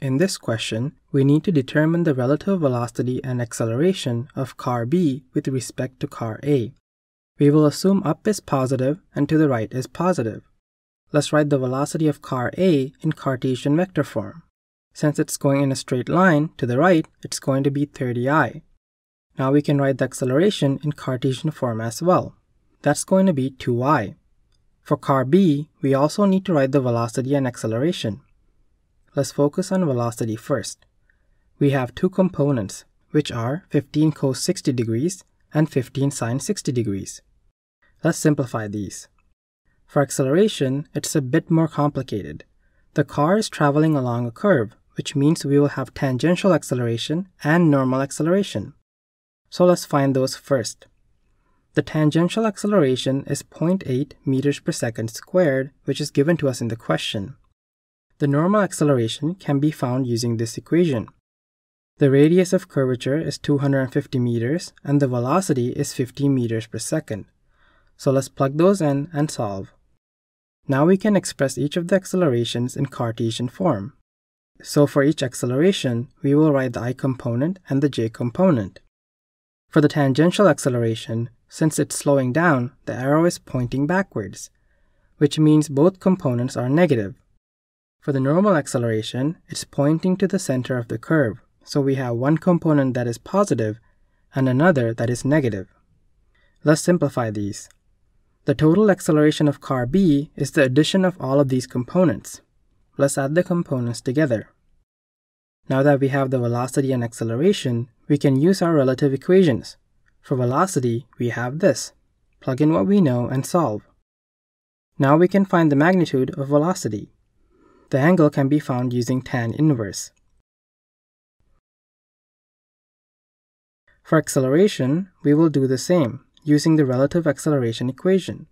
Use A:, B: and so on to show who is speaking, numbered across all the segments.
A: In this question, we need to determine the relative velocity and acceleration of car B with respect to car A. We will assume up is positive and to the right is positive. Let's write the velocity of car A in Cartesian vector form. Since it's going in a straight line to the right, it's going to be 30i. Now we can write the acceleration in Cartesian form as well. That's going to be 2i. For car B, we also need to write the velocity and acceleration. Let's focus on velocity first. We have two components, which are 15 cos 60 degrees and 15 sine 60 degrees. Let's simplify these. For acceleration, it's a bit more complicated. The car is traveling along a curve, which means we will have tangential acceleration and normal acceleration. So let's find those first. The tangential acceleration is 0.8 meters per second squared, which is given to us in the question. The normal acceleration can be found using this equation. The radius of curvature is 250 meters and the velocity is 15 meters per second. So let's plug those in and solve. Now we can express each of the accelerations in Cartesian form. So for each acceleration, we will write the i component and the j component. For the tangential acceleration, since it's slowing down, the arrow is pointing backwards, which means both components are negative. For the normal acceleration, it's pointing to the center of the curve, so we have one component that is positive and another that is negative. Let's simplify these. The total acceleration of car B is the addition of all of these components. Let's add the components together. Now that we have the velocity and acceleration, we can use our relative equations. For velocity, we have this. Plug in what we know and solve. Now we can find the magnitude of velocity. The angle can be found using tan inverse. For acceleration, we will do the same, using the relative acceleration equation.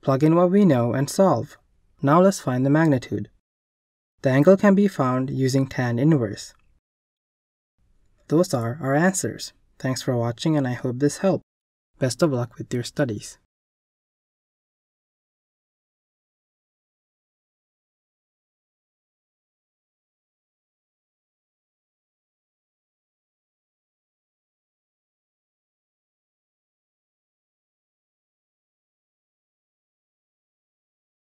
A: Plug in what we know and solve. Now let's find the magnitude. The angle can be found using tan inverse. Those are our answers. Thanks for watching and I hope this helped. Best of luck with your studies.